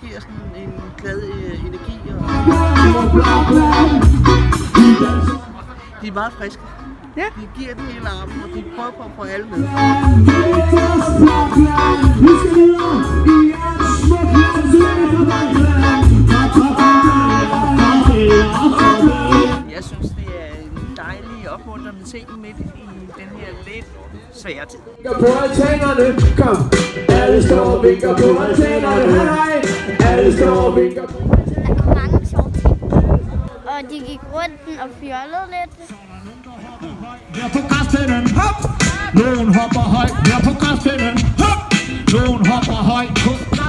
giver sådan en glad øh, energi. Og de er meget friske. Ja. De giver den hele armen, og de prøver på at få alle med. Jeg synes, det er en dejlig, opmuntrende ting midt i den her lidt svære tid. på altanerne, kom. Vinker på altanerne, hej hej. Alle står og vinker på Der var mange sjove ting. Og de gik rundt og fjollede lidt. Her på græsplænen, hop! Nogen hopper højt, her på græsplænen, hop! Nogen hopper højt græsplænen,